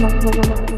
마지막 마지막 마지막